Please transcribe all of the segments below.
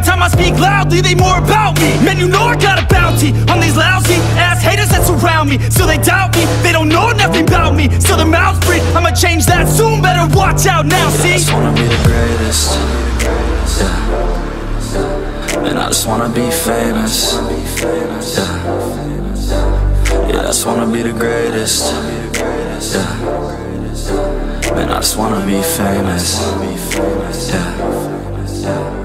Every time I speak loudly, they more about me Man, you know I got a bounty On these lousy ass haters that surround me Still they doubt me, they don't know nothing about me Still their mouths breathe, I'ma change that soon Better watch out now, see? I just wanna be the greatest. Yeah. And I just wanna be famous. Yeah. Yeah, I just wanna be the greatest. Yeah. Man, I just wanna be famous. Yeah.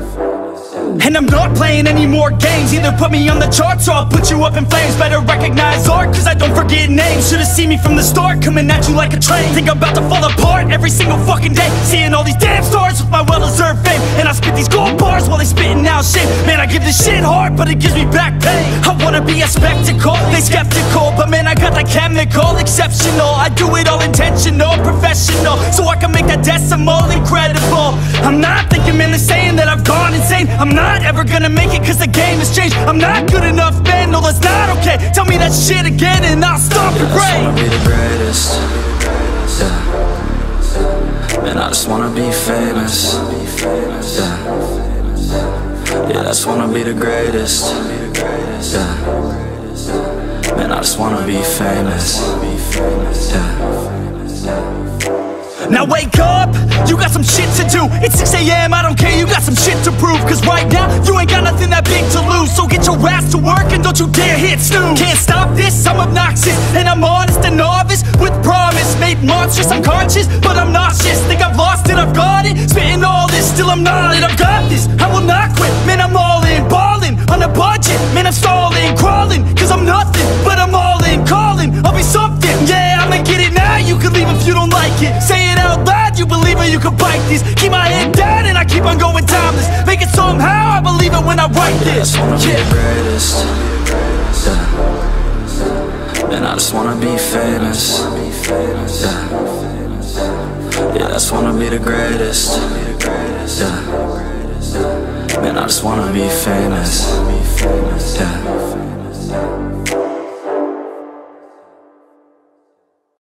And I'm not playing any more games. Either put me on the charts or I'll put you up in flames. Better recognize art cause I don't forget names. Should've seen me from the start coming at you like a train. Think I'm about to fall apart every single fucking day. Seeing all these damn stars with my well-deserved fame. And spit these gold bars while they spitting out shit. Man, I give this shit hard but it gives me back pain. I wanna be a spectacle, they skeptical But man, I got that chemical, exceptional. I do it all intentional, professional So I can make that decimal incredible. I'm not thinking, man, they're saying that I've gone insane. I'm not ever gonna make it cause the game has changed. I'm not good enough, man, no that's not okay. Tell me that shit again and I'll stop Yeah, and I wanna be the greatest. Man, I just wanna be famous. Yeah. Yeah, I just wanna be the greatest. Yeah. Man, I just wanna be famous. Yeah. Now wake up, you got some shit to do It's 6am, I don't care, you got some shit to prove Cause right now, you ain't got nothing that big to lose So get your ass to work and don't you dare hit snooze Can't stop this, I'm obnoxious And I'm honest and Made monstrous, I'm conscious, but I'm nauseous Think I've lost it, I've got it. Spitting all this, still I'm not it I've got this, I will not quit. Man, I'm all in, balling On a budget, man, I'm stalling Crawling, cause I'm nothing But I'm all in, calling. I'll be something, yeah, I'ma get it now. You can leave if you don't like it. Say it out loud, you believe it, you can bite this. Keep my head down and I keep on going timeless. Make it somehow, I believe it when I write this. Yeah. the greatest. Yeah. And I just wanna be famous. Yeah. Yeah, I just wanna be the greatest. Yeah. Man, I just wanna be famous.